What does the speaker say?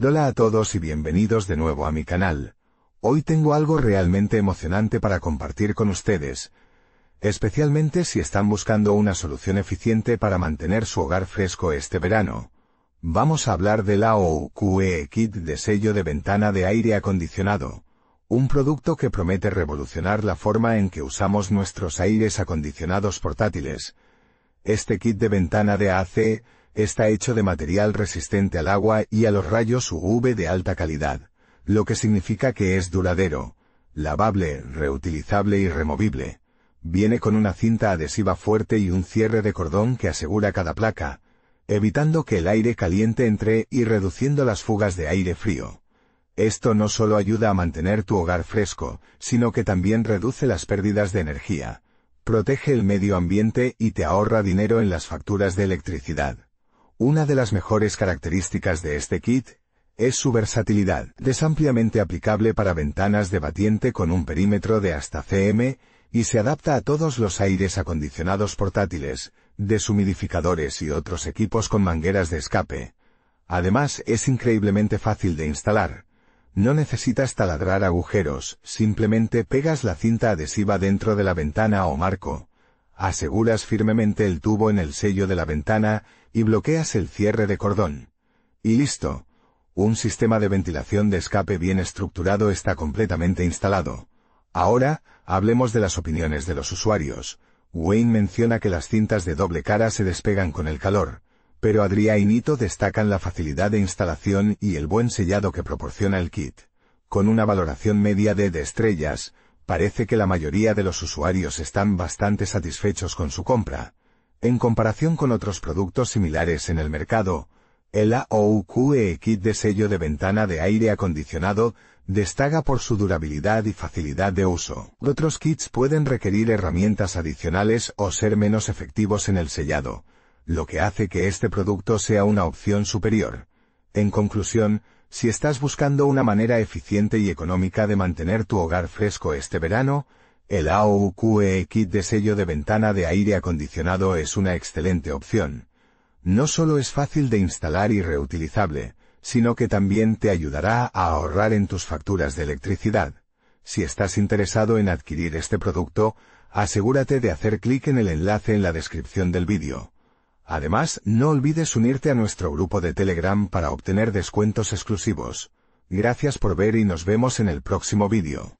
Hola a todos y bienvenidos de nuevo a mi canal. Hoy tengo algo realmente emocionante para compartir con ustedes, especialmente si están buscando una solución eficiente para mantener su hogar fresco este verano. Vamos a hablar del AOQE Kit de sello de ventana de aire acondicionado, un producto que promete revolucionar la forma en que usamos nuestros aires acondicionados portátiles. Este kit de ventana de AC está hecho de material resistente al agua y a los rayos UV de alta calidad, lo que significa que es duradero, lavable, reutilizable y removible. Viene con una cinta adhesiva fuerte y un cierre de cordón que asegura cada placa, evitando que el aire caliente entre y reduciendo las fugas de aire frío. Esto no solo ayuda a mantener tu hogar fresco, sino que también reduce las pérdidas de energía, protege el medio ambiente y te ahorra dinero en las facturas de electricidad. Una de las mejores características de este kit es su versatilidad. Es ampliamente aplicable para ventanas de batiente con un perímetro de hasta cm y se adapta a todos los aires acondicionados portátiles, deshumidificadores y otros equipos con mangueras de escape. Además, es increíblemente fácil de instalar. No necesitas taladrar agujeros, simplemente pegas la cinta adhesiva dentro de la ventana o marco, aseguras firmemente el tubo en el sello de la ventana y bloqueas el cierre de cordón. Y listo. Un sistema de ventilación de escape bien estructurado está completamente instalado. Ahora, hablemos de las opiniones de los usuarios. Wayne menciona que las cintas de doble cara se despegan con el calor, pero Adria y Nito destacan la facilidad de instalación y el buen sellado que proporciona el kit. Con una valoración media de de estrellas, parece que la mayoría de los usuarios están bastante satisfechos con su compra. En comparación con otros productos similares en el mercado, el AOQE Kit de sello de ventana de aire acondicionado destaca por su durabilidad y facilidad de uso. Otros kits pueden requerir herramientas adicionales o ser menos efectivos en el sellado, lo que hace que este producto sea una opción superior. En conclusión, si estás buscando una manera eficiente y económica de mantener tu hogar fresco este verano, el AOQE Kit de sello de ventana de aire acondicionado es una excelente opción. No solo es fácil de instalar y reutilizable, sino que también te ayudará a ahorrar en tus facturas de electricidad. Si estás interesado en adquirir este producto, asegúrate de hacer clic en el enlace en la descripción del vídeo. Además, no olvides unirte a nuestro grupo de Telegram para obtener descuentos exclusivos. Gracias por ver y nos vemos en el próximo vídeo.